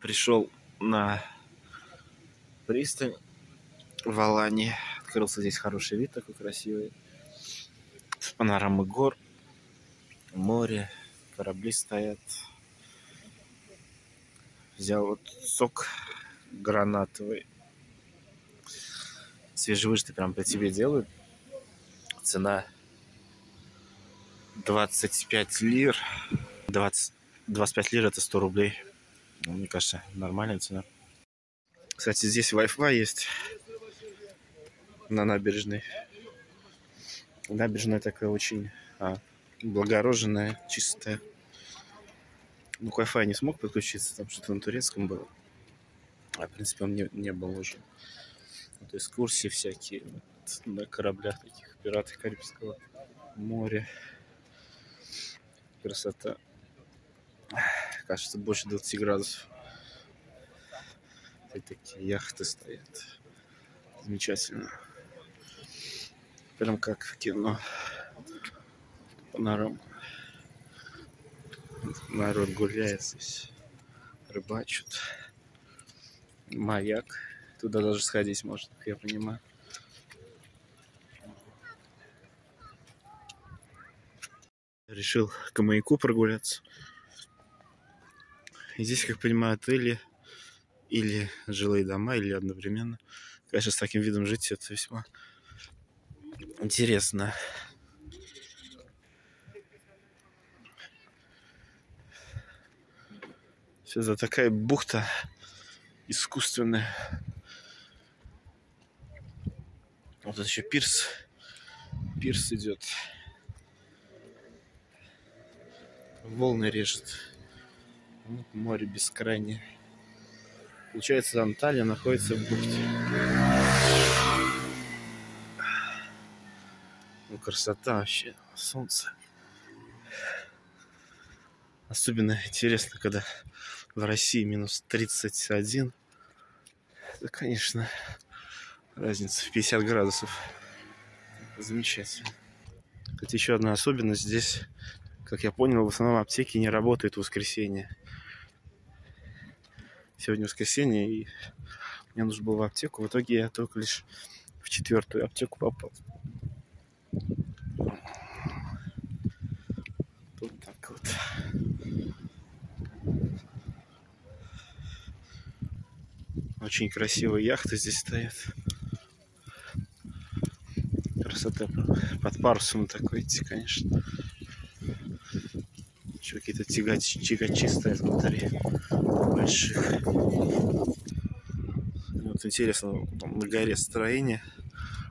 Пришел на пристань в Алане. Открылся здесь хороший вид такой красивый. С панорамы гор, море, корабли стоят. Взял вот сок гранатовый. Свежевыжатый прям по тебе делают. Цена 25 лир. 20, 25 лир это 100 рублей. Ну, мне кажется, нормальная цена. Кстати, здесь Wi-Fi есть на набережной. Набережная такая очень а, благороженная, чистая. Ну, к Wi-Fi не смог подключиться, там что-то на турецком было. А, в принципе, он не, не был уже. Вот экскурсии всякие вот, на кораблях таких, пираты Карибского моря. Красота. Кажется, больше 20 градусов. И такие яхты стоят. Замечательно. Прям как в кино. Панорама. Народ гуляет здесь. Рыбачут. Маяк. Туда даже сходить как я понимаю. Решил к маяку прогуляться. Здесь, как понимаю, отели или жилые дома, или одновременно. Конечно, с таким видом жить это весьма интересно. Все это такая бухта искусственная. Вот еще пирс. Пирс идет. Волны режет. Море бескрайнее. Получается, Анталия находится в бухте. Ну, красота вообще. Солнце. Особенно интересно, когда в России минус 31. Это, конечно, разница в 50 градусов. Замечательно. Кстати, еще одна особенность здесь, как я понял, в основном аптеки не работают в воскресенье. Сегодня воскресенье, и мне нужно было в аптеку. В итоге я только лишь в четвертую аптеку попал. Вот так вот. Очень красивые яхты здесь стоят. Красота под парусом такой идти, конечно. Еще какие-то тягач, тягачи стоят внутри больших. Вот интересно, там на горе строение.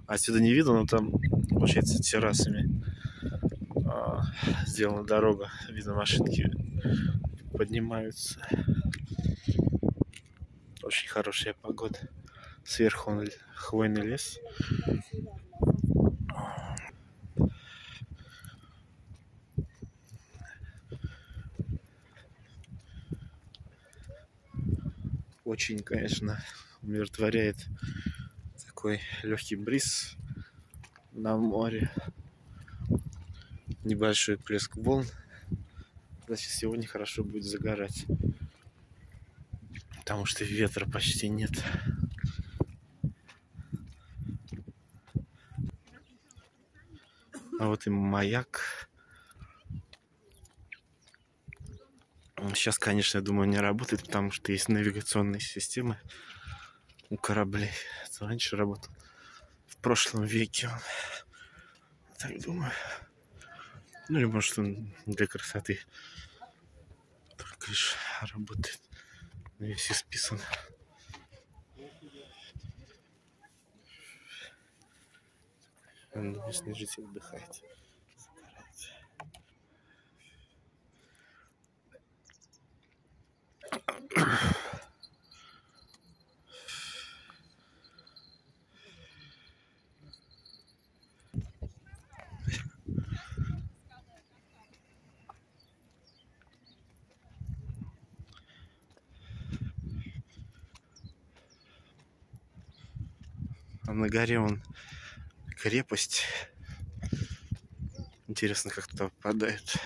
Отсюда не видно, но там, получается, террасами а, сделана дорога. Видно, машинки поднимаются. Очень хорошая погода. Сверху он хвойный лес. Очень, конечно, умиротворяет такой легкий бриз на море. Небольшой плеск волн. Значит, сегодня хорошо будет загорать потому что ветра почти нет. А вот и маяк. Сейчас, конечно, я думаю, не работает, потому что есть навигационные системы у кораблей. Это раньше работал. В прошлом веке он. Так думаю. Ну или может он для красоты только лишь работает. Весь исписан. Местный житель отдыхает. А на горе он крепость. Интересно, как туда попадают.